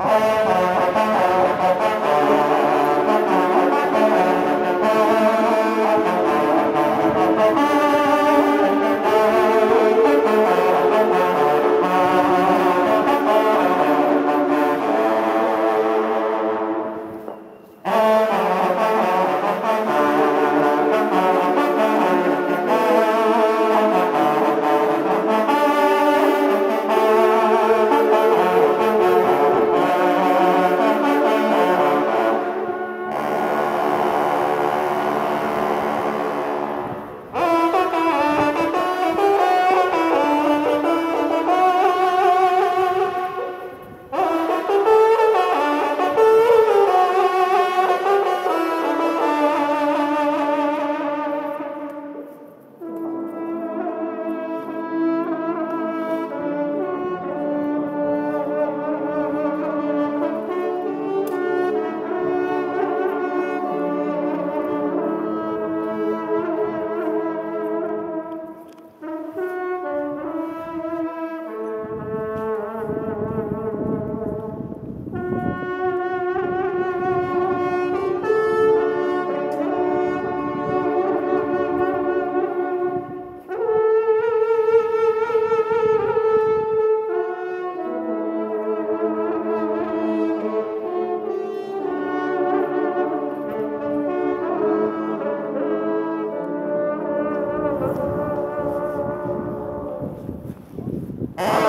Oh, Ah!